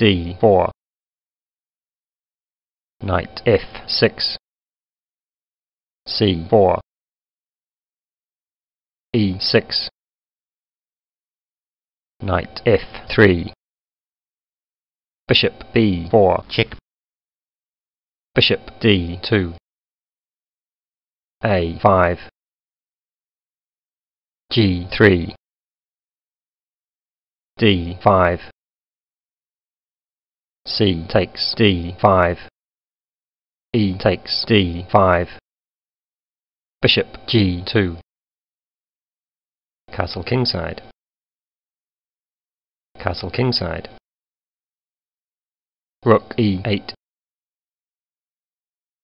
d4 Knight f6 c4 e6 Knight f3 Bishop b4 check Bishop d2 a5 g3 d5 c takes d5 e takes d5 bishop g2 castle kingside. Castle kingside. Rook e8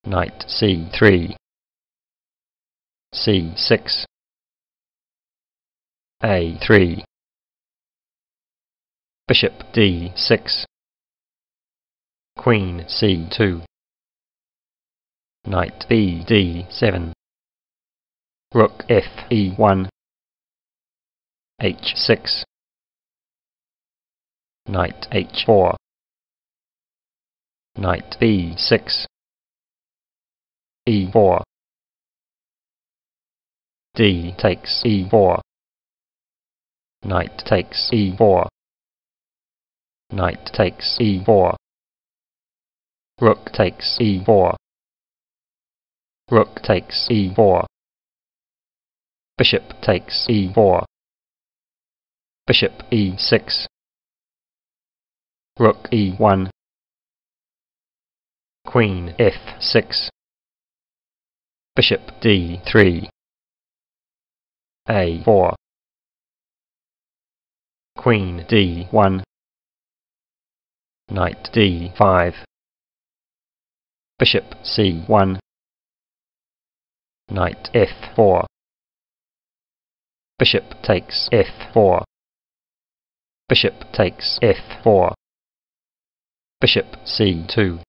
knight c3 c6 a3 bishop d6 queen c2 knight b d7 rook f e1 h6 knight h4 knight b6 e4 d takes e4 knight takes e4 knight takes e4 rook takes e4 rook takes e4 bishop takes e4 bishop e6 rook e1 queen f6 bishop d3 a4 queen d1 knight d5 bishop c1 knight f4 bishop takes f4 bishop takes f4 bishop c2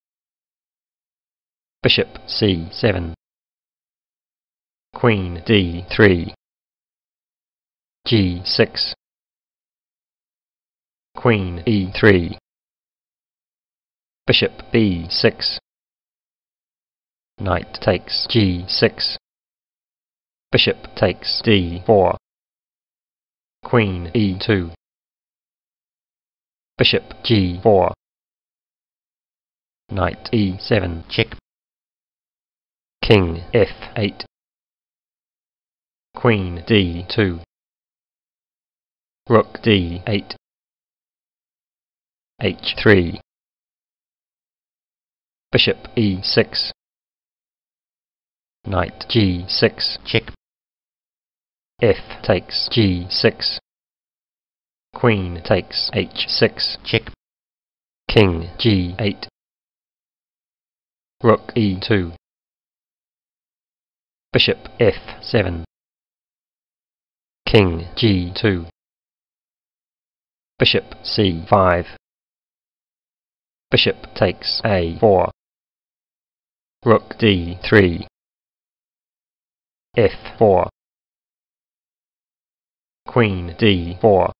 bishop c7 queen d3 g6 queen e3 bishop b6 knight takes g6 bishop takes d4 queen e2 bishop g4 knight e7 check king f8 queen d2 rook d8 h3 bishop e6 knight g6 check f takes g6 queen takes h6 check king g8 rook e2 bishop f7 king g2 bishop c5 bishop takes a4 rook d3 f4 queen d4